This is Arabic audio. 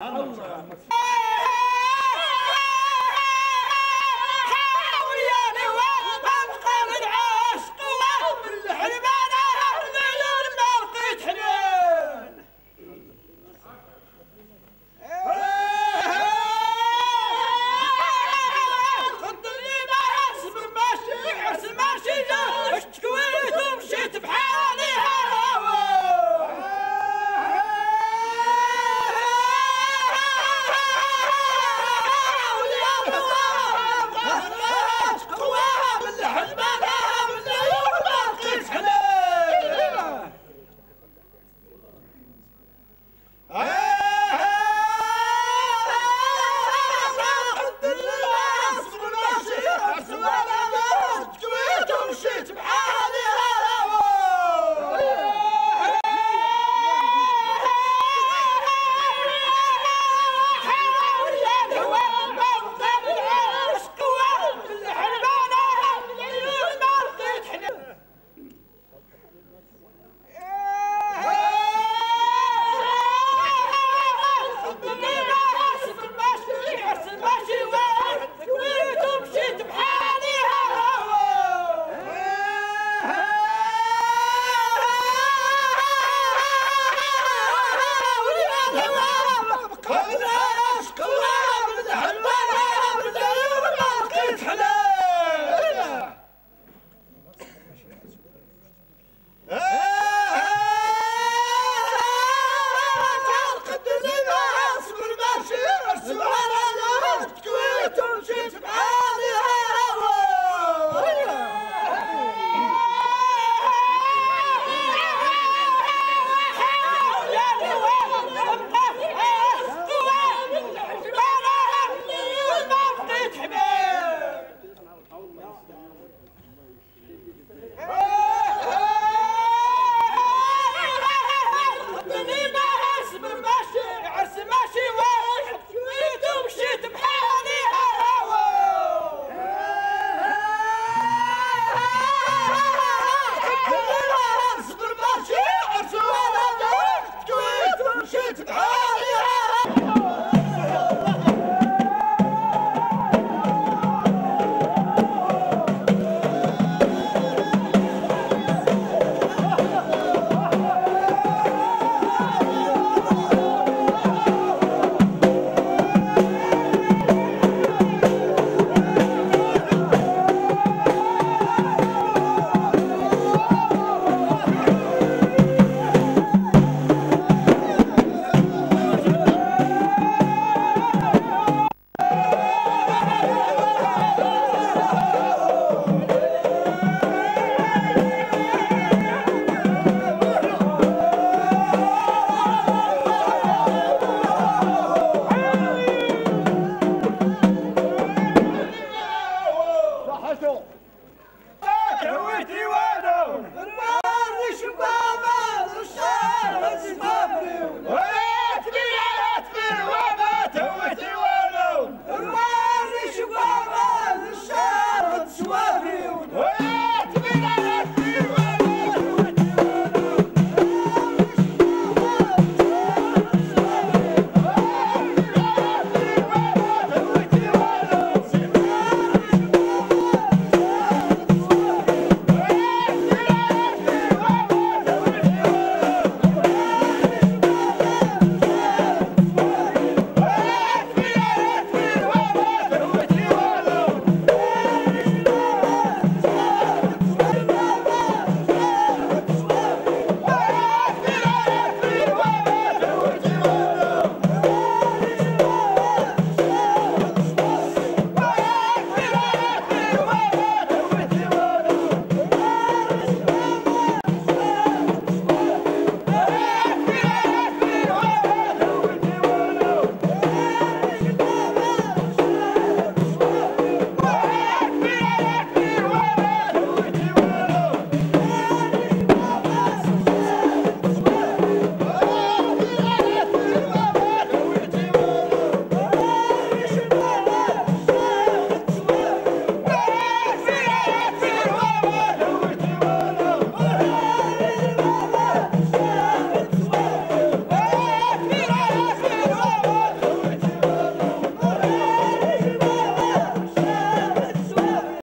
啊！هاتوا كويتي وأنا البار شبابه الشارع